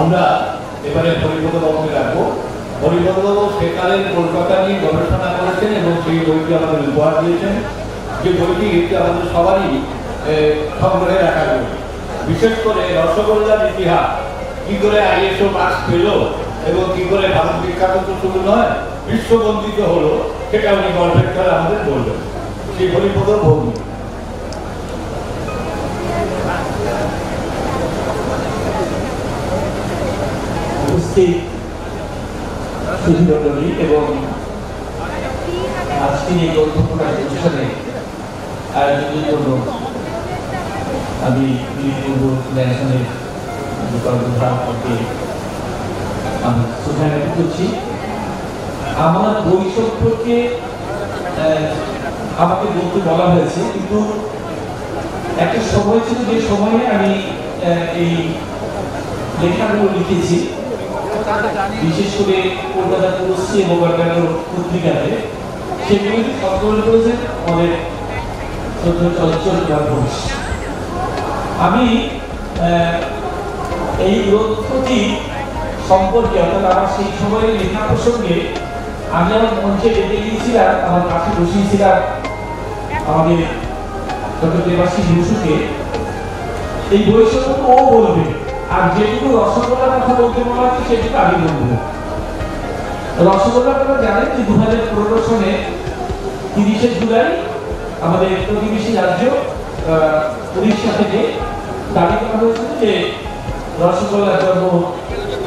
আমরা এবারে হরিপদ বাবুকে রাখব। হরিপদ বাবু সেকালের কলকাতা নিয়ে গবেষণা করেছেন এবং সেই বইটি আমাদের উপহার দিয়েছেন। যে বইটি এটি আমাদের সবারই সংগ্রহে রাখা বই বিশেষ করে রসগোল্লার ইতিহাস, কি করে আইএসও মার্কস পেল এবং কি করে ভারত বিখ্যাত তো শুধু নয়, বিশ্ববন্দিত হলো, সেটা উনি গল্পের আমাদের বলবেন সেই হরিপদ ভৌমিক উপস্থিত সুধীমণ্ডলী এবং আজকের এই গ্রন্থ প্রকাশ অনুষ্ঠানে আয়োজনের জন্য আমি বিলিপূর্ব ন্যাশনালের কর্মধারকে আমি শ্রদ্ধাজ্ঞাপন করছি। আমার বই সম্পর্কে আমাকে বলতে বলা হয়েছে, কিন্তু একটা সময় ছিল যে সময়ে আমি এই লেখাগুলো লিখেছি। বিশেষ করে কলকাতা পত্রিকাতে সেগুলি করেছেন আমাদের চলচ্চিত্র ঘোষ আমি এই গ্রন্থটি সম্পর্কে, অর্থাৎ আমার সেই সময়ের লেখা প্রসঙ্গে, আমি আমার মঞ্চে ডেকে গিয়েছিলাম আমার পাশে বসিয়েছিলাম আমাদের ডক্টর বসুকে। এই সম্পর্কে ও বলবে। আর যেটুকু রসগোল্লার কথা বলতে বলা হচ্ছে সেটুকু আমি বলব রসগোল্লা আপনারা জানেন যে দু হাজার পনেরো সনে তিরিশে জুলাই আমাদের প্রতিবেশী রাজ্য উড়িষ্যা থেকে দাবি করা হয়েছিল যে রসগোল্লার জন্ম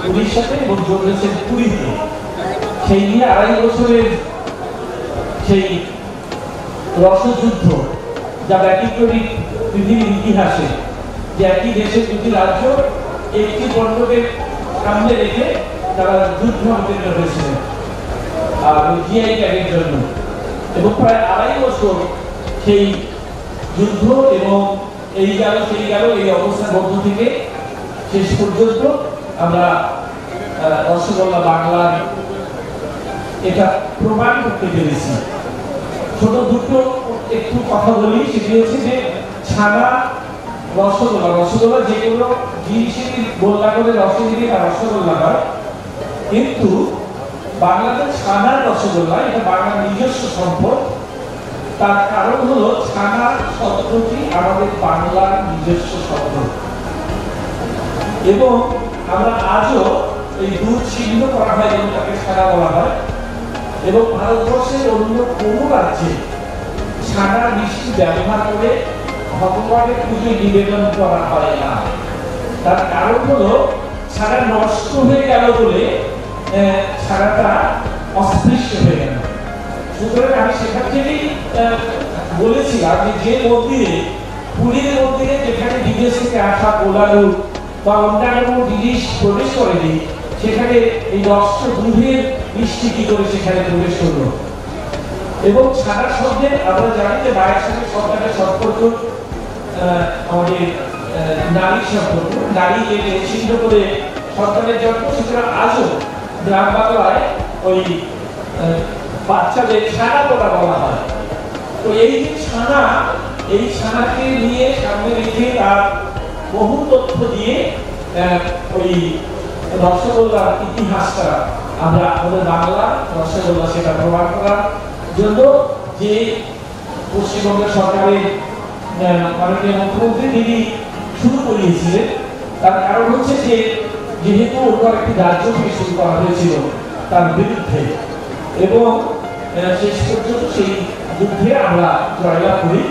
উড়িষ্যাতে এবং জন্মেছেন পুরীতে। সেই নিয়ে আড়াই বছরের সেই রসযুদ্ধ যা ব্যতিক্রমী পৃথিবীর ইতিহাসে, যে একই দেশের দুটি রাজ্য একটি পণ্যকে সামনে রেখে তারা যুদ্ধ অবতীর্ণ হয়েছিলেন আর জিআই ট্যাগের জন্য। এবং প্রায় আড়াই বছর সেই যুদ্ধ এবং এই গেল সেই গেল এই অবস্থার মধ্য থেকে শেষ পর্যন্ত আমরা রসগোল্লা বাংলার এটা প্রমাণ করতে পেরেছি। ছোট দুটো একটু কথা বলি, সেটি হচ্ছে যে ছানা রসগোল্লা রসগোল্লা যেগুলো জিনিসের গোল্লা করে রসে দিয়ে তার রসগোল্লা হয় কিন্তু বাংলাতে ছানার রসগোল্লা, এটা বাংলার নিজস্ব সম্পদ। তার কারণ হলো ছানা শব্দটি আমাদের বাংলার নিজস্ব শব্দ এবং আমরা আজও এই দুধ ছিন্ন করা হয় এবং তাকে ছানা বলা হয়। এবং ভারতবর্ষের অন্য কোনো রাজ্যে ছানা মিষ্টি ব্যবহার করে ভগবানের পুজো নিবেদন করা হয় না। তার কারণ হলো ছানা নষ্ট হয়ে গেল বলে ছানাটা অস্পৃশ্য হয়ে গেল। সুতরাং আমি সেখান থেকেই বলেছিলাম যে যে মন্দিরে, পুরীর মন্দিরে যেখানে বিদেশ থেকে আসা কোলালু বা অন্যান্য জিনিস প্রবেশ করেনি, সেখানে এই নষ্ট দুধের মিষ্টি কি করে সেখানে প্রবেশ করল? এবং সারা শব্দে আমরা জানি যে মায়ের সঙ্গে সন্তানের সম্পর্ক আমাদের নারীর সম্পর্ক, নারী একে করে সন্তানের জন্ম, সুতরাং আজও গ্রাম বাংলায় ওই বাচ্চাদের ছানা পোড়া বলা হয়। তো এই যে ছানা, এই ছানাকে নিয়ে সামনে রেখে তার বহু তথ্য দিয়ে ওই রসগোল্লার ইতিহাসটা আমরা আমাদের বাংলা রসগোল্লা সেটা প্রমাণ করার জন্য যে পশ্চিমবঙ্গের সরকারের তিনি শুরু করিয়েছিলেন। তার কারণ হচ্ছে যে, যেহেতু অন্য একটি রাজ্যকে শুরু করা হয়েছিল তার বিরুদ্ধে। এবং শেষ পর্যন্ত সেই যুদ্ধে আমরা জয়লাভ করি।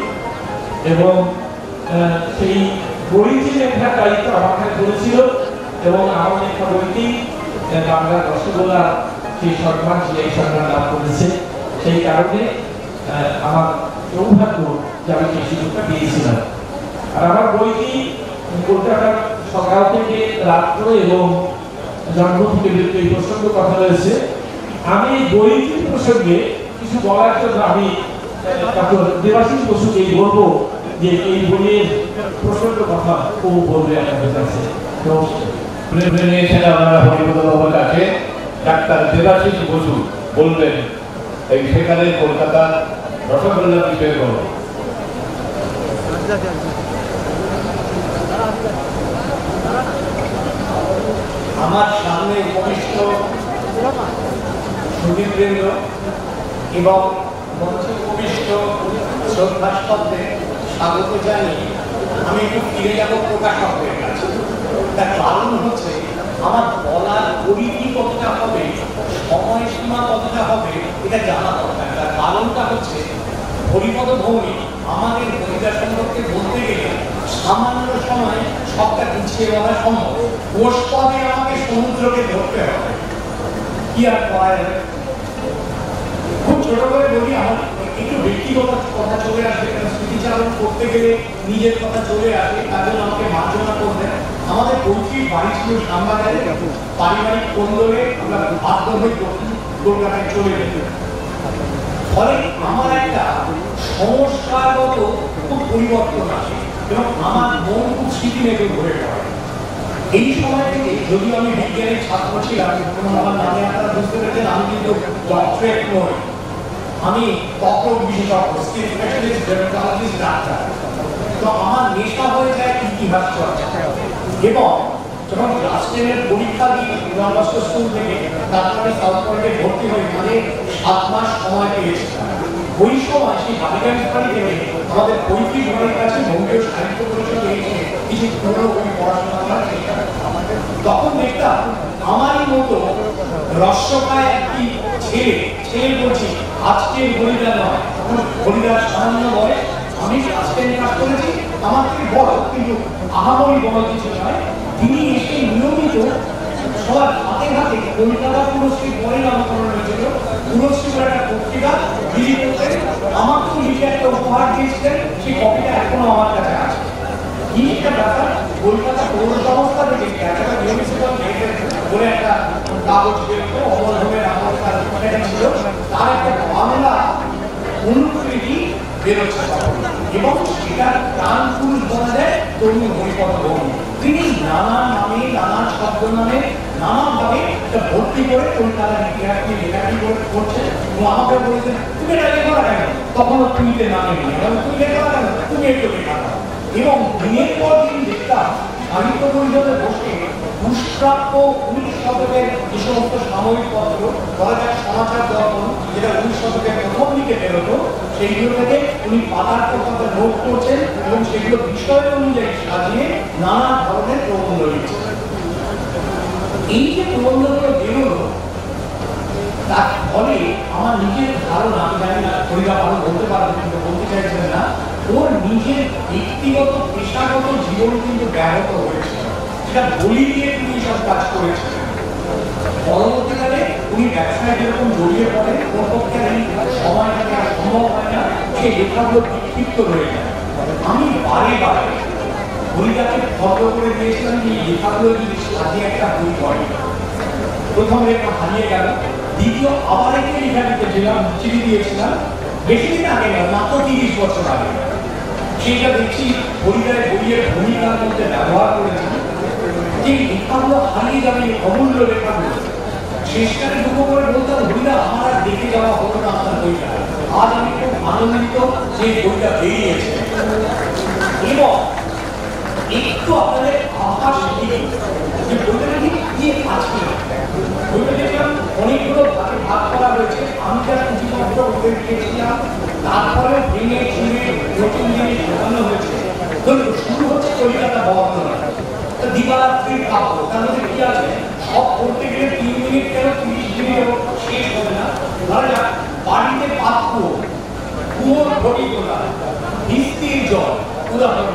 এবং সেই বইটি লেখার দায়িত্ব আমার কাছে পড়েছিল এবং আমার লেখা বইটি বাংলার রসগোল্লা সেই সম্মান সেই সম্মান লাভ করেছে। সেই কারণে আমার সৌভাগ্য যে আমি আর আমার বইটি সকাল থেকে রাত্র এবং জন্ম থেকে এই প্রসঙ্গ কথা রয়েছে। আমি এই বইটির প্রসঙ্গে কিছু বলার জন্য আমি দেবাশিস বলব যে এই বইয়ের প্রসঙ্গ কথা ও বলবে কাছে কাছে। ডাক্তার বসু বলবেন এই সেকালের কলকাতার রসগোল্লা বিষয়ে বলবেন আমার সামনে উপবিষ্ট সুদীপবৃন্দ এবং মঞ্চে উপবিষ্ট শ্রদ্ধাস্পদে স্বাগত জানিয়ে আমি একটু ফিরে যাব প্রকাশকদের কাছে। তার কারণ হচ্ছে আমার বলার পরিধি কতটা হবে, সময়সীমা কতটা হবে, এটা জানা দরকার। তার কারণটা হচ্ছে হরিপদ ভৌমিক আমাদের কবিতা সম্পর্কে বলতে গেলে সামান্য সময় সবটা গুছিয়ে বলা সম্ভব। কোষ পদে আমাকে সমুদ্রকে ধরতে হবে। কি আর করা যাবে? খুব ছোট করে বলি, আমার একটু ব্যক্তিগত কথা চলে আসে কারণ স্মৃতিচারণ করতে গেলে নিজের কথা চলে আসে, তার জন্য আমাকে মার্জনা করবেন। আমাদের পৈতৃক বাড়ি ছিল শ্যামবাজারে পারিবারিক কোন্দলে আমরা বাধ্য হয়ে কলকাতায় চলে যেতে ফলে আমার একটা সংস্কারগত খুব পরিবর্তন আসে এবং আমার মন খুব স্মৃতি মেঘে ভরে পড়ে। এই সময় থেকে যদি আমি বিজ্ঞানের ছাত্র ছিলাম আমার নামে আপনারা বুঝতে পেরেছেন, আমি কিন্তু ডক্টরেট নই। আমি বিশেষজ্ঞ স্পেশালিস্ট ডাক্তার। তো আমার নেশা হয়ে যায় ইতিহাস চর্চা এবং যখন ক্লাস টেনের পরীক্ষা দিই স্কুল থেকে, তারপরে সাউথ পয়েন্টে ভর্তি হই মানে সাত মাস সময় পেয়েছিলাম। ওই সময় সেই বালিগঞ্জ বাড়ি থেকে আমাদের পৈতৃক বাড়ির কাছে বঙ্গীয় সাহিত্য পরিষদ এসে কিছু পুরনো বই পড়াশোনা তখন দেখতাম, আমারই মতো রস্যকায় একটি ছেলে ছেলে বলছি আজকের হরিদা নয়। তখন হরিদার সামান্য বয়স আমি টেন পাস করেছি, আমার থেকে বড়, কিন্তু আহামরি বড় কিছু নয়। তিনি এসে নিয়মিত সবার হাতে হাতে কলকাতা পুরস্কৃত পরে নামকরণ হয়েছিল। পুরস্কৃত একটা পত্রিকা বিলি করতে আমাকে লিখে একটা উপহার দিয়েছিলেন, সেই কপিটা এখনও আমার কাছে আছে। কি একটা ব্যাপার, কলকাতা পৌর সংস্থা থেকে ক্যাটাগরি মিউনিসিপাল বলে একটা কাগজ আমল তার ছিল তার একটা বাংলা অনুকৃতি বেরোচ্ছে এবং সেটার প্রাণ পুরুষ বলা যায় তরুণ হরিপদ তিনি নানা নামে, নানা শব্দ নামে নানাভাবে এটা ভর্তি করে কলকাতার ইতিহাসকে লেখাটি করে করছেন এবং আমাকে বলেছেন, তুমি এটা লেখো না কেন? তখনও তুমিতে নামে তুমি লেখো না কেন? তুমি একটু লেখা এবং দিনের পর দিন দেখতাম সাহিত্য পরিষদে বসে দুষ্প্রাপ্য উনিশ শতকের যে সমস্ত সাময়িক পত্র বলা যায় সমাচার দর্পণ যেটা উনিশ শতকের প্রথম দিকে বেরোতো, সেইগুলো থেকে উনি পাতার কথা নোট করছেন এবং সেগুলো বিষয় অনুযায়ী সাজিয়ে নানা ধরনের প্রবন্ধ লিখছেন। এই যে প্রবন্ধগুলো বেরোলো তার ফলে আমার নিজের ধারণা, আমি জানি না হরিদা ভালো বলতে পারবে কিন্তু বলতে চাইছেন না, ওর নিজের ব্যক্তিগত, পেশাগত জীবন কিন্তু ব্যাহত হয়েছে। সেটা বলি দিয়ে তিনি সব কাজ করেছিলেন পরবর্তীকালে উনি ব্যবসায় যেরকম জড়িয়ে পড়েন, ওর পক্ষে এই সময়টাকে আর সম্ভব হয় না, সে লেখাগুলো বিক্ষিপ্ত রয়ে যায়। আমি বারে বারে বইটাকে ফটো করে দিয়েছিলাম যে লেখাগুলো যদি সাজিয়ে একটা বই করে প্রথম লেখা হারিয়ে গেল দ্বিতীয় আবার একটা লেখা লিখেছিলাম চিঠি দিয়েছিলাম। বেশি দিন আগে না মাত্র তিরিশ বছর আগে। সেইটা দেখছি হরিদায় বইয়ের ভূমিকার মধ্যে ব্যবহার করেছি। যে লেখাগুলো হারিয়ে যাবে অমূল্য লেখাগুলো। শেষকালে দুঃখ করে বলতাম হরিদা, আমার আর দেখে যাওয়া হলো না আপনার বইটা। আজ আমি খুব আনন্দিত যে বইটা বেরিয়েছে। এবং একটু আপনাদের দিই যে বইটা কি আছে বইটা দেখলাম অনেকগুলো ভাগে হয়েছে আমি যারা পুঁথিপত্র বই লিখেছিলাম তারপরে ভেঙে চুড়ে নতুন জিনিস ঢোকানো হয়েছে। ধরুন, শুরু হচ্ছে কলিকাতা তো দিবারাত্রির কাব্য তার মধ্যে কি আছে? সব করতে গেলে তিন মিনিট কেন তিরিশ মিনিট শেষ হবে না? ধরা যাক, বাড়িতে পাত্র কুয়োর ঘটি তোলা বৃষ্টির জল, উদাহরণ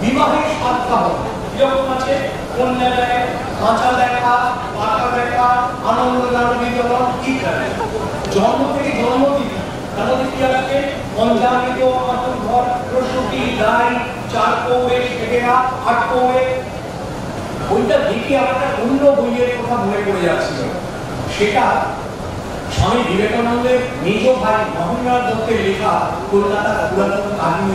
বিবাহের সাত কাহন কীরকম আছে? কন্যা দেয় কাঁচা দেখা দেখা আনন্দ গান বিতরণ ইত্যাদি জন্ম থেকে জন্মদিন তার মধ্যে কি আছে? পঞ্চামৃত মাতুর ঘর, প্রসূতি দায় চার কৌড়ে সেটেরা আট কৌড়ে বইটা দেখে আমার একটা অন্য বইয়ের কথা মনে পড়ে যাচ্ছিল। সেটা স্বামী বিবেকানন্দের নিজ ভাই মহেন্দ্রনাথ দত্তের লেখা, কলকাতার পুরাতন কাহিনী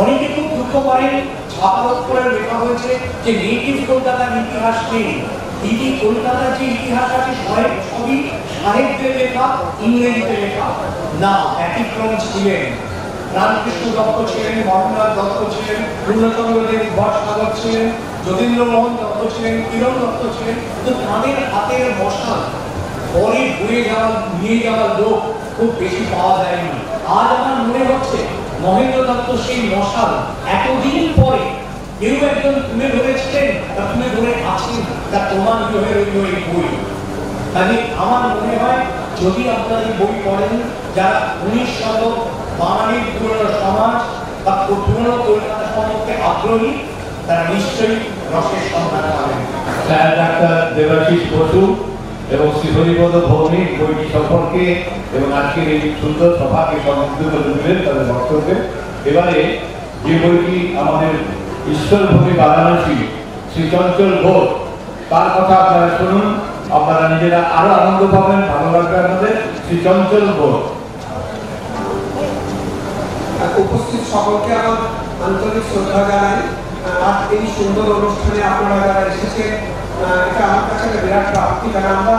অনেকে খুব দুঃখ করেন, ছাপা অক্ষরের লেখা হয়েছে যে নেটিভ কলকাতার ইতিহাস নেই ইতি কলকাতার যে ইতিহাস আছে, সবাই সবই সাহেবদের লেখা ইংরেজিতে লেখা না, ব্যতিক্রম ছিলেন। রামকৃষ্ণ দত্ত ছিলেন মরণনাথ দত্ত ছিলেন পূর্ণচন্দ্র দেব ভট্টাচার্য ছিলেন, যতীন্দ্রমোহন দত্ত ছিলেন, কিরণ দত্ত ছিলেন। তো তাদের হাতের মশাল, পরে ঘুরে যাওয়া, নিয়ে যাওয়ার লোক খুব বেশি পাওয়া যায়নি। আজ আমার মনে হচ্ছে, মহেন্দ্র দত্ত সেই মশাল এতদিন পরে কেউ একজন তুলে ধরেছিলেন বা তুলে ধরে আছেন তার প্রমাণ হিসেবে রইল এই বই। কাজে আমার মনে হয়, যদি আপনারা এই বই পড়েন, যারা উনিশ শতক বাঙালির পুরনো সমাজ বা পুরনো কলকাতা সম্পর্কে আগ্রহী, তারা নিশ্চয়ই রসের সন্ধান পাবেন। স্যার, ডাক্তার দেবাশিস বসু এবং শ্রীহরিপদ ভৌমিক বইটি সম্পর্কে এবং আজকের এই সুন্দর সভাকে সমৃদ্ধ করে দিলেন তাদের বক্তব্যে। এবারে যে বইটি আমাদের ঈশ্বরভূমি বারাণসী শ্রী চঞ্চল ঘোষ। তার কথা আপনারা শুনুন, আপনারা নিজেরা আরও আনন্দ পাবেন, ভালো লাগবে আপনাদের। শ্রী চঞ্চল ঘোষ উপস্থিত সকলকে আমার আন্তরিক শ্রদ্ধা জানাই। আজ এই সুন্দর অনুষ্ঠানে আপনারা যারা এসেছেন এটা আমার কাছে একটা বিরাট প্রাপ্তি, কারণ আমরা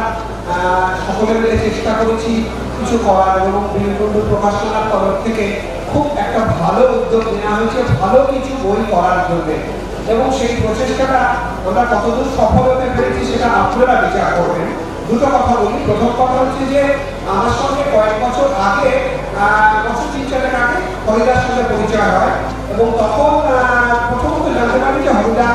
সকলে মিলে চেষ্টা করেছি কিছু করার এবং বীরবন্ধু প্রকাশনার তরফ থেকে খুব একটা ভালো উদ্যোগ নেওয়া হয়েছে, ভালো কিছু বই করার জন্য। এবং সেই প্রচেষ্টাটা আমরা কতদূর সফল হতে পেরেছি সেটা আপনারা বিচার করবেন। দুটো কথা বলি। প্রথম কথা হচ্ছে যে, আমার সঙ্গে কয়েক বছর আগে বছর তিন চারেক আগে হরিদার সঙ্গে পরিচয় হয় এবং তখন প্রথমত জানতে পারি যে হরিদা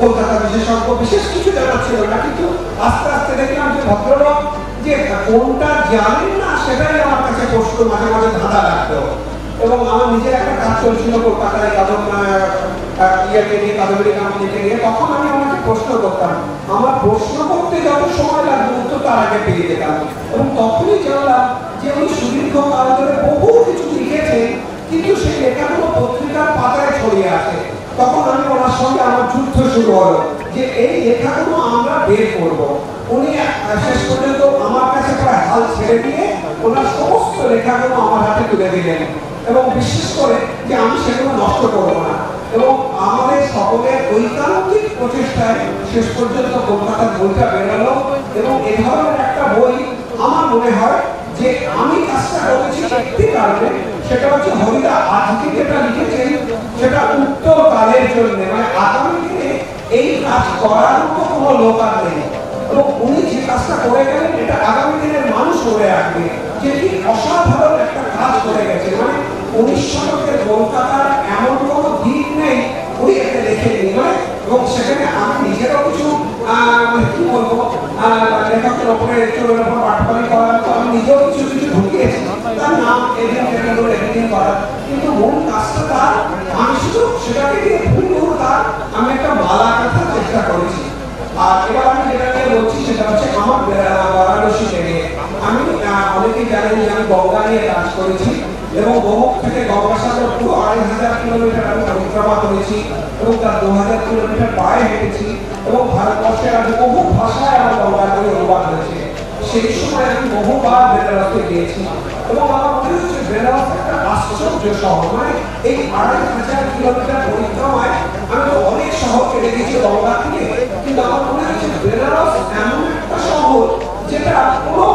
কলকাতা বিশেষজ্ঞ। বিশেষ কিছু জানা ছিল না, কিন্তু আস্তে আস্তে দেখলাম যে ভদ্রলোক যে কোনটা জানেন না, সেটাই আমার কাছে প্রশ্ন, মাঝে মাঝে ধাঁধা লাগতো। এবং আমার নিজের একটা কাজ চলছিল কলকাতায় কাদম ইয়েকে নিয়ে, কাদম্বরী কামিনীকে নিয়ে তখন আমি আমাকে প্রশ্ন করতাম, আমার প্রশ্ন করতে যত সময় লাগবে, উত্তর তার আগে পেয়ে যেতাম। এবং তখনই জানলাম যে উনি সুদীর্ঘ কাল ধরে বহু কিছু লিখেছেন, কিন্তু সেই লেখাগুলো পত্রিকার পাতায় ছড়িয়ে আছে। তখন আমি ওনার সঙ্গে আমার যুদ্ধ শুরু হলো, যে এই লেখাগুলো আমরা বের করব। উনি শেষ পর্যন্ত আমার কাছে প্রায় হাল ছেড়ে দিয়ে ওনার সমস্ত লেখাগুলো আমার হাতে তুলে দিলেন। এবং বিশেষ করে যে আমি সেগুলো নষ্ট করব না। এবং আমাদের সকলের ঐকান্তিক প্রচেষ্টায় শেষ পর্যন্ত কলকাতার বইটা বেরোলো। এবং এ ধরনের একটা বই আমার মনে হয় যে আমি কাজটা করেছি একটি কারণে, সেটা হচ্ছে হরিদা আজকে যেটা লিখেছেন, সেটা উত্তর কালের জন্য। মানে আগামী দিনে এই কাজ করার মতো কোনো লোক আর নেই। এবং উনি যে কাজটা করে গেলেন, এটা আগামী দিনের মানুষ করে রাখবে কি অসাধারণ একটা কাজ করে গেছে। মানে উনিশ শতকের কলকাতার এমন কোনো দিক নেই উনি এটা লিখে নিন। মানে এবং সেখানে আমি নিজেরও কিছু মানে কি বলব লেখকের ওপরে চোরের ওপর পাটপালি করার তো আমি নিজেও কিছু কিছু ঢুকিয়েছি। তার নাম এডিটিং টেবিল এডিটিং করার। কিন্তু মূল কাজটা তার আমি শুধু সেটাকে দিয়ে ভুল তার আমি একটা মালা কাটার চেষ্টা করেছি। আর এবার আমি যেটা নিয়ে বলছি সেটা হচ্ছে আমার আহ, বারাণসী থেকে। আমি অনেকেই জানেন যে আমি গঙ্গা নিয়ে কাজ করেছি এবং বহু থেকে গঙ্গাসাগর পুরো আড়াই হাজার কিলোমিটার আমি পরিক্রমা করেছি এবং তার দু হাজার কিলোমিটার পায়ে হেঁটেছি এবং ভারতবর্ষের আমি বহু ভাষায় আমার গঙ্গা করে অনুবাদ হয়েছে। সেই সময় আমি বহুবার বেনারসে গিয়েছি এবং আমার মনে হচ্ছে বেনারস একটা আশ্চর্য শহর। মানে এই আড়াই হাজার কিলোমিটার পরিক্রমায় আমি তো অনেক শহর কেটে গেছি গঙ্গা থেকে, কিন্তু আমার মনে হচ্ছে বেনারস এমন একটা শহর যেটা কোনো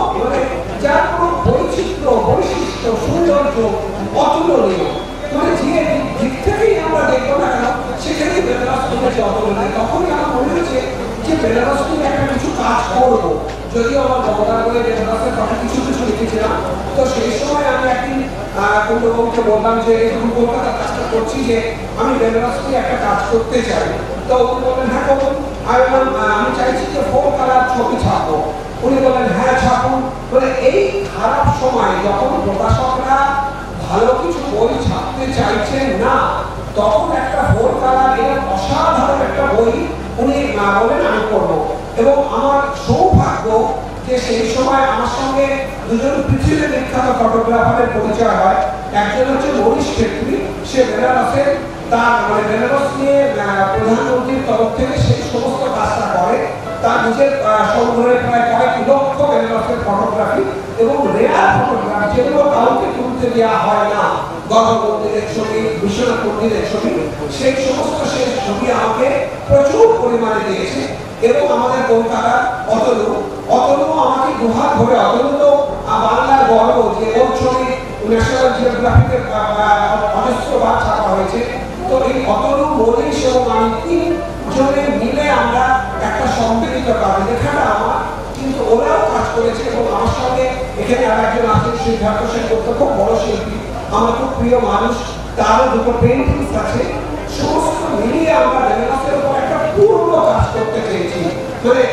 বৈশিষ্ট্য, সৌন্দর্য, অতুলনীয়। মানে যে দিক থেকেই আমরা দেখব না কেন, সেখানেই অতুলনীয়। তখনই আমার মনে হচ্ছে যে একটা কিছু কাজ যদিও আমার কথা কিছু কিছু লিখেছিলাম। তো সেই সময় আমি একদিন কুণ্ডবাবুকে বললাম যে কলকাতার কাজটা করছি যে, আমি বেনারস নিয়ে একটা কাজ করতে চাই। তো উনি বললেন হ্যাঁ করুন। আমি চাইছি যে ফোর কালার ছবি ছাপবো উনি বললেন হ্যাঁ ছাপুন বলে এই খারাপ সময় যখন প্রকাশকরা ভালো কিছু বই ছাপতে চাইছেন না তখন একটা ফোর কালার অসাধারণ একটা বই উনি আহ, বলেন আমি করব এবং আমার সৌভাগ্য যে সেই সময় আমার সঙ্গে দুজন পৃথিবীর বিখ্যাত ফটোগ্রাফারের পরিচয় হয়। একজন হচ্ছে মনীষ ছেত্রী সে বেনারসের তার মানে বেনারস নিয়ে প্রধানমন্ত্রীর তরফ থেকে করে তার নিজের আহ, সংগ্রহে প্রায় কয়েক লক্ষ বেনারসের ফটোগ্রাফি এবং রেয়ার ফটোগ্রাফি যেগুলো কাউকে তুলতে দেওয়া হয় না। গর্ভ মন্দিরের ছবি বিশ্বনাথ মন্দিরের ছবি সেই সমস্ত সেই ছবি আমাকে প্রচুর পরিমাণে দিয়েছে এবং আমাদের কলকাতার অতনু অতনু আমাকে দুহাত ধরে অতনু তো বাংলার গর্ব যে ওর ছবি ন্যাশনাল জিওগ্রাফিতে অজস্র বার ছাপা হয়েছে। তো এই অতনু মনীষ এবং আমি তিন কাজ লেখাটা আমার, কিন্তু ওরাও কাজ করেছে এবং আমার সঙ্গে এখানে আর একজন আছেন সিদ্ধার্থ সেন করতে খুব বড় শিল্পী। আমার খুব প্রিয় মানুষ, তারও দুটো পেন্টিংস আছে। সমস্ত মিলিয়ে আমরা রেনেসাসের উপর একটা পূর্ণ কাজ করতে চেয়েছি। মানে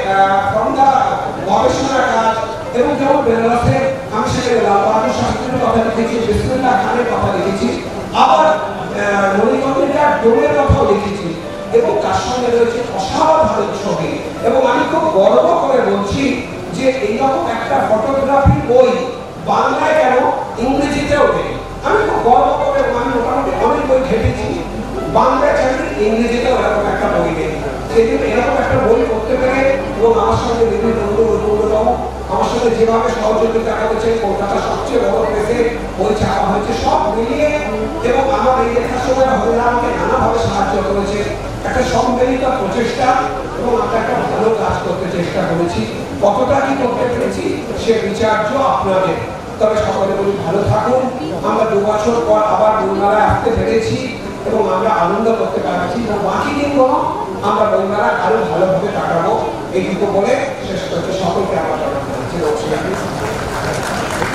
ফ্রম দা গবেষণা কাজ এবং যেমন বেনারসে আমি সেখানে লাল বাহাদুর শাস্ত্রীর কথা লিখেছি, বিসমুল্লাহ খানের কথা লিখেছি, আবার মণিকর্ণিকার ডোমের কথাও লিখেছি। এবং তার সঙ্গে রয়েছে অসাধারণ ছবি। এবং আমি খুব গর্ব করে বলছি যে এইরকম একটা ফটোগ্রাফি বই বাংলায় কেন ইংরেজিতেও নেই আমি খুব গর্ব করে আমি মোটামুটি অনেক বই ঘেটেছি। বাংলায় কেন ইংরেজিতেও যেভাবে সহযোগিতা করেছে, কলকাতা সবচেয়ে বড় প্রেসে বই ছাপা হয়েছে সব মিলিয়ে এবং আমার এই লেখার সময় আমাকে নানাভাবে সাহায্য করেছে। একটা সম্মিলিত প্রচেষ্টা এবং আমরা একটা ভালো কাজ করতে চেষ্টা করেছি। কতটা কি করতে পেরেছি, সে বিচার্য আপনাদের। তবে সকলে বলি, ভালো থাকুন। আমরা দু বছর পর আবার বইমেলায় আসতে পেরেছি এবং আমরা আনন্দ করতে পারছি। এবং বাকি দিনগুলো আমরা বইমেলা আরও ভালোভাবে কাটাবো। এইটুকু বলে শেষ করতে সকলকে আমার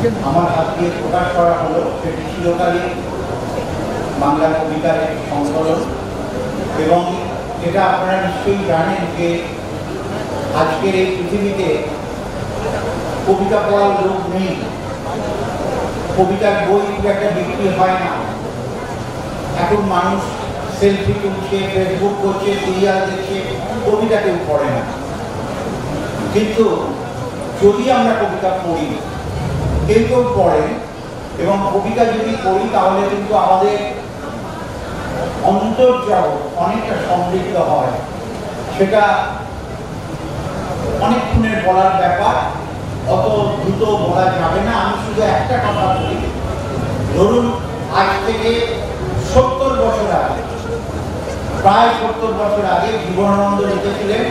আমার হাত দিয়ে প্রকাশ করা হলো সেটি চিরকালীন বাংলা কবিতার সংকলন। এবং এটা আপনারা নিশ্চয়ই জানেন যে আজকের এই পৃথিবীতে কবিতা পড়ার লোক নেই। কবিতার বই একটা বিক্রি হয় না। এখন মানুষ সেলফি তুলছে ফেসবুক করছে সিরিয়াল দেখছে কবিতা কেউ পড়ে না। কিন্তু যদি আমরা কবিতা পড়ি কেউ পড়ে এবং কবিতা যদি পড়ি তাহলে কিন্তু আমাদের অন্তর্জগৎ অনেকটা সমৃদ্ধ হয়। সেটা অনেকক্ষণের বলার ব্যাপার, অত দ্রুত বলা যাবে না। আমি শুধু একটা কথা বলি। ধরুন, আজ থেকে সত্তর বছর আগে, প্রায় সত্তর বছর আগে জীবনানন্দ লিখেছিলেন,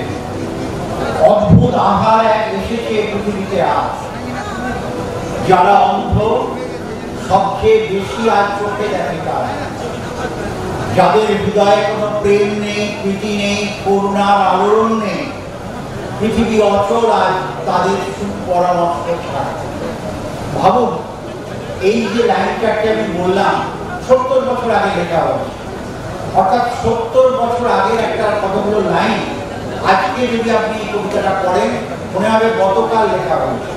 অদ্ভুত আহার এক এসেছে পৃথিবীতে আজ। যারা অন্ধ, সবচেয়ে বেশি আজ চোখে দেখে তারা যাদের হৃদয়ে কোনো প্রেম নেই, প্রীতি নেই, করুণার আলোড়ন নেই পৃথিবী অচল আজ তাদের সুপরামর্শ ছাড়া। ভাবুন এই যে লাইন চারটে আমি বললাম, সত্তর বছর আগে লেখা হয়েছে অর্থাৎ সত্তর বছর আগের একটা কতগুলো লাইন আজকে যদি আপনি এই কবিতাটা পড়েন, মনে হবে গতকাল লেখা হয়েছে।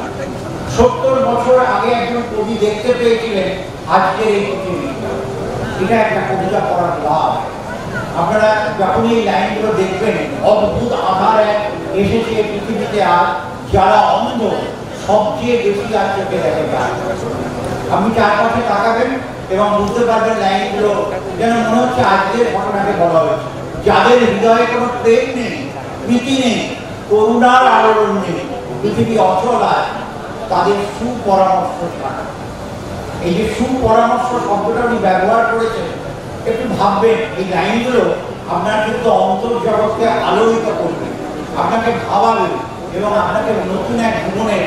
সত্তর বছর আগে একজন কবি দেখতে পেয়েছিলেন আজকের এই পৃথিবীটা এটা একটা কবিতা পড়ার লাভ। আপনারা যখন এই লাইনগুলো দেখবেন, অদ্ভুত আধার এক এসেছে পৃথিবীতে, আর যারা অন্ধ, সবচেয়ে বেশি আর চোখে দেখে আপনি চারপাশে তাকাবেন এবং বুঝতে পারবেন লাইনগুলো যেন মনে হচ্ছে আজকের ঘটনাকে বলা হয়েছে। যাদের হৃদয়ে কোনো প্রেম নেই, প্রীতি নেই, করুণার আলোড়ন নেই, পৃথিবী অচল আজ তাদের সুপরামর্শ ছাড়া এই যে সুপরামর্শ শব্দটা উনি ব্যবহার করেছেন, একটু ভাববেন, এই লাইনগুলো আপনার কিন্তু অন্তর্জগৎকে আলোড়িত করবে, আপনাকে ভাবাবে এবং আপনাকে নতুন এক জীবনের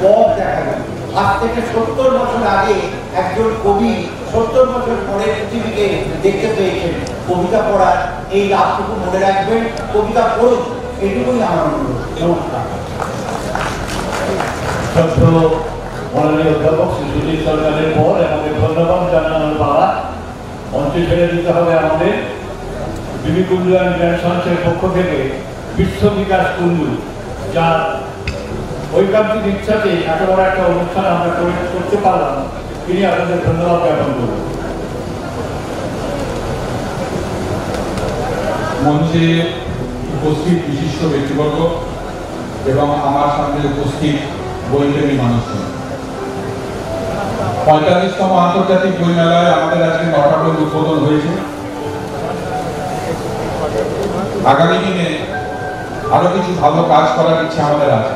পথ দেখাবে। আজ থেকে সত্তর বছর আগে একজন কবি সত্তর বছর পরে পৃথিবীকে দেখতে পেয়েছেন। কবিতা পড়ার এই লাভটুকু মনে রাখবেন, কবিতা পড়ুন, এটুকুই আমার অনুরোধ। নমস্কার। ছাত্র মাননীয় অধ্যাপক শ্রী সরকারের পর আমাদের ধন্যবাদ জানানোর পাওয়া মঞ্চে ছেড়ে দিতে হবে আমাদের বিবি কুন্দুয়ান গ্র্যান্ডসন্সের পক্ষ থেকে বিশ্ব বিকাশ কুন্দু যা ঐকান্তিক ইচ্ছাতে এত বড় একটা অনুষ্ঠান আমরা করতে পারলাম। তিনি আপনাদের ধন্যবাদ জ্ঞাপন করব মঞ্চে উপস্থিত বিশিষ্ট ব্যক্তিবর্গ এবং আমার সামনে উপস্থিত বৈজ্ঞানিক মানুষজন পঁয়তাল্লিশতম আন্তর্জাতিক বই মেলায় আমাদের আজকে নটা বই উদ্বোধন হয়েছে। আগামী দিনে আরও কিছু ভালো কাজ করার ইচ্ছা আমাদের আছে।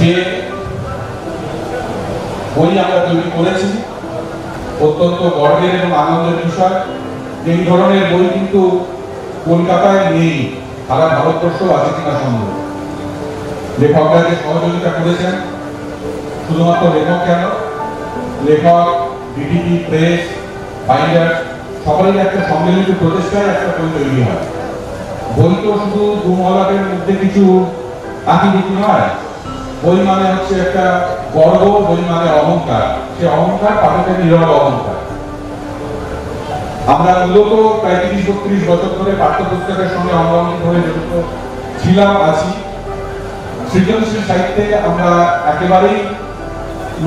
যে বই আমরা তৈরি করেছি, অত্যন্ত গর্বের এবং আনন্দের বিষয়। এই ধরনের বই কিন্তু কলকাতায় নেই, সারা ভারতবর্ষ আছে কিনা সন্দেহ। লেখকরা যে সহযোগিতা করেছেন। শুধুমাত্র লেখক কেন? লেখক ডিটিপি প্রেস বাইন্ডার সকলের একটা সম্মিলিত প্রচেষ্টায় একটা বই তৈরি হয়। বই তো শুধু দুমহলাটের মধ্যে কিছু আঁকিবুকি নয় বই মানে হচ্ছে একটা গর্ব, বই মানে অহংকার। সে অহংকার পাঠকের নীরব অহংকার। আমরা মূলত প্রায় তিরিশ বত্রিশ বছর ধরে পাঠ্যপুস্তকের সঙ্গে অঙ্গাঙ্গিক হয়ে জড়িত ছিলাম, আছি। সৃজনশীল সাহিত্যে আমরা একেবারেই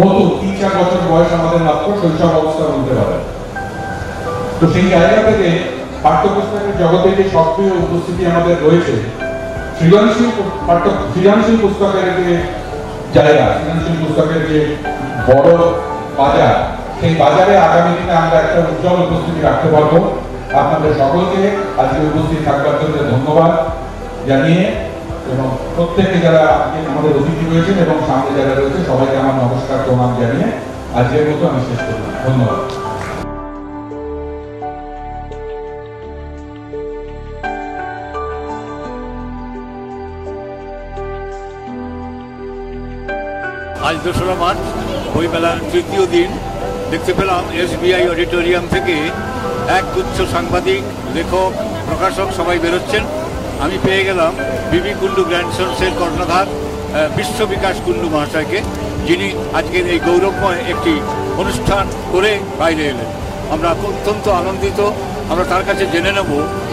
নতুন তিন চার বছর বয়স আমাদের মাত্র শৈশব অবস্থা বলতে পারে তো সেই জায়গা থেকে পাঠ্যপুস্তকের জগতে যে সক্রিয় উপস্থিতি আমাদের রয়েছে, সৃজনশীল পাঠ্য, সৃজনশীল পুস্তকের যে জায়গা, সৃজনশীল পুস্তকের যে বড় বাজার, সেই বাজারে আগামী দিনে আমরা একটা উজ্জ্বল উপস্থিতি রাখতে পারব। আপনাদের সকলকে আজকে উপস্থিত থাকবার জন্য ধন্যবাদ জানিয়ে এবং প্রত্যেকে যারা আমাদের অতিথি রয়েছেন এবং সামনে যারা রয়েছে, সবাইকে আমার নমস্কার, প্রণাম জানিয়ে আজকের মতো আমি শেষ করলাম। ধন্যবাদ। আজ দোসরা মার্চ, বইমেলার তৃতীয় দিন। দেখতে পেলাম এসবিআই অডিটোরিয়াম থেকে এক গুচ্ছ সাংবাদিক, লেখক, প্রকাশক সবাই বেরোচ্ছেন। আমি পেয়ে গেলাম বিবি কুন্ডু গ্র্যান্ডসন্সের কর্ণধার আহ, বিশ্ব বিকাশ কুন্ডু মহাশয়কে যিনি আজকের এই গৌরবময় একটি অনুষ্ঠান করে বাইরে এলেন। আমরা অত্যন্ত আনন্দিত। আমরা তার কাছে জেনে নেব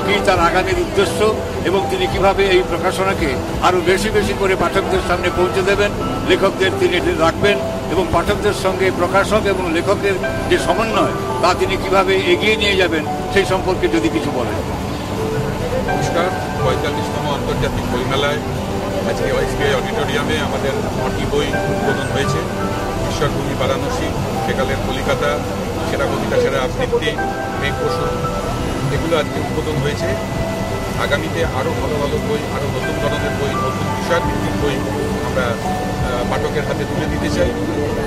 কি তার আগামীর উদ্দেশ্য এবং তিনি কীভাবে এই প্রকাশনাকে আরও বেশি বেশি করে পাঠকদের সামনে পৌঁছে দেবেন লেখকদের তিনি রাখবেন এবং পাঠকদের সঙ্গে প্রকাশক এবং লেখকের যে সমন্বয় তা তিনি কীভাবে এগিয়ে নিয়ে যাবেন সেই সম্পর্কে যদি কিছু বলেন। নমস্কার। পঁয়তাল্লিশতম আন্তর্জাতিক বইমেলায় আজকে ওয়াইসবিআই অডিটোরিয়ামে আমাদের নটি বই উদ্বোধন হয়েছে। ঈশ্বরভূমি, বারাণসী, সেকালের কলিকাতা সেরা কবিতা সেরা আবৃত্তি, মেঘ পশু এগুলো আজকে উদ্বোধন হয়েছে। আগামীতে আরও ভালো ভালো বই আরও নতুন ধরনের বই, নতুন বিষয়ভিত্তিক বই আমরা পাঠকের হাতে তুলে দিতে চাই।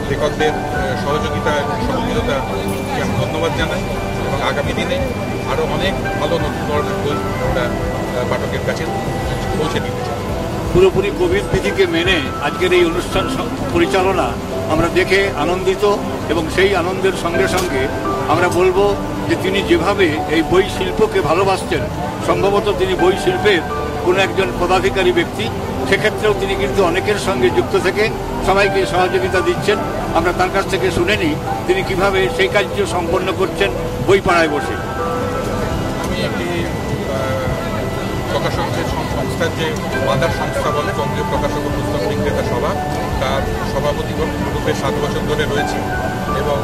লেখকদের সহযোগিতা এবং সহযোগিতাকে আমি ধন্যবাদ জানাই। এবং আগামী দিনে আরও অনেক ভালো নতুন ধরনের বই আমরা পাঠকের কাছে পৌঁছে দিতে চাই। পুরোপুরি কোভিড বিধিকে মেনে আজকের এই অনুষ্ঠান পরিচালনা আমরা দেখে আনন্দিত এবং সেই আনন্দের সঙ্গে সঙ্গে আমরা বলব যে তিনি যেভাবে এই বই শিল্পকে ভালোবাসছেন সম্ভবত তিনি বই শিল্পের কোনো একজন পদাধিকারী ব্যক্তি সেক্ষেত্রেও তিনি কিন্তু অনেকের সঙ্গে যুক্ত থেকে সবাইকে সহযোগিতা দিচ্ছেন। আমরা তার কাছ থেকে শুনে নিই তিনি কীভাবে সেই কার্য সম্পন্ন করছেন বই পাড়ায় বসে। আমি একটি প্রকাশকদের সং- সংস্থার যে মাদার সংস্থা বলে বঙ্গীয় প্রকাশক ও পুস্তক বিক্রেতা সভা, তার সভাপতি রূপে সাত বছর ধরে রয়েছে এবং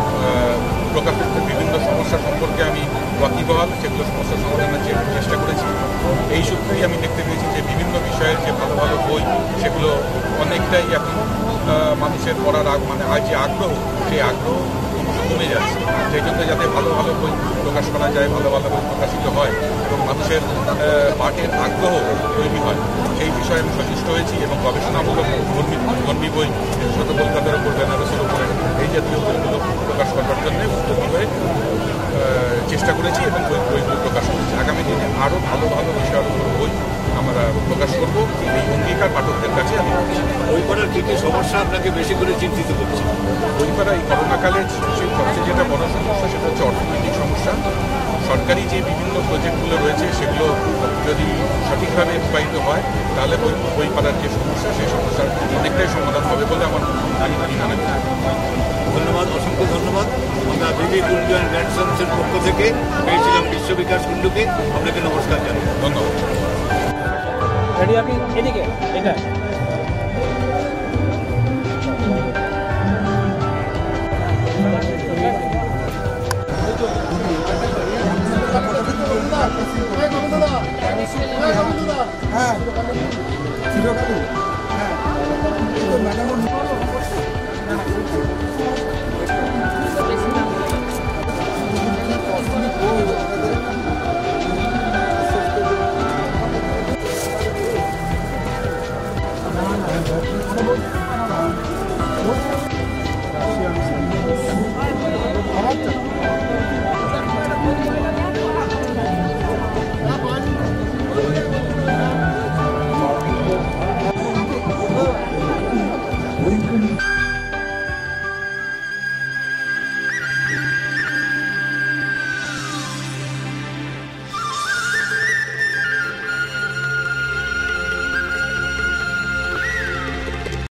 প্রকাশকদের বিভিন্ন সমস্যা সম্পর্কে আমি ওয়াকিবহাল, সেগুলো সমস্যার সমাধানের যে- চেষ্টা করেছি। এই সূত্রেই আমি দেখতে পেয়েছি যে বিভিন্ন বিষয়ের যে ভালো ভালো বই, সেগুলো অনেকটাই এখন মানুষের পড়ার মানে আজ যে আগ্রহ, সেই আগ্রহ কমে যাচ্ছে সেই জন্য যাতে ভালো ভালো বই প্রকাশ করা যায়, ভালো ভালো বই প্রকাশিত হয় এবং মানুষের পাঠের আগ্রহ তৈরি হয়। সেই বিষয়ে আমি সচেষ্ট হয়েছি এবং গবেষণামূলক কর্মী কর্মী বই বিশেষত কলকাতার উপর, বেনারসের উপরে এই জাতীয় বইগুলো প্রকাশ করবার জন্য উদ্যোগী হয়ে চেষ্টা করেছি এবং বইগুলো প্রকাশ করেছি। আগামী দিনে আরও ভালো ভালো বই আমরা প্রকাশ করব। এই অঙ্গীকার পাঠকদের কাছে আমি করছি। বই কী কী সমস্যা আপনাকে বেশি করে চিন্তিত করছে? বই পড়া এই করোনাকালে সেই সবচেয়ে যেটা বড় সমস্যা সেটা হচ্ছে অর্থনৈতিক সমস্যা। সরকারি যে বিভিন্ন প্রজেক্টগুলো রয়েছে সেগুলো যদি সঠিকভাবে রূপায়িত হয় তাহলে বই বই পড়ার যে সমস্যা সেই সমস্যার অনেকটাই সমাধান হবে বলে আমার আমি মনে করি ধন্যবাদ অসংখ্য ধন্যবাদ। আমরা বিবি কুঞ্জ অ্যান্ড গ্র্যান্ডসন্সের পক্ষ থেকে পেয়েছিলাম বিশ্ব বিকাশ কুণ্ডুকে। আপনাকে নমস্কার জানাই। ধন্যবাদ। রেডি আপনি এদিকে এটা হ্যাঁ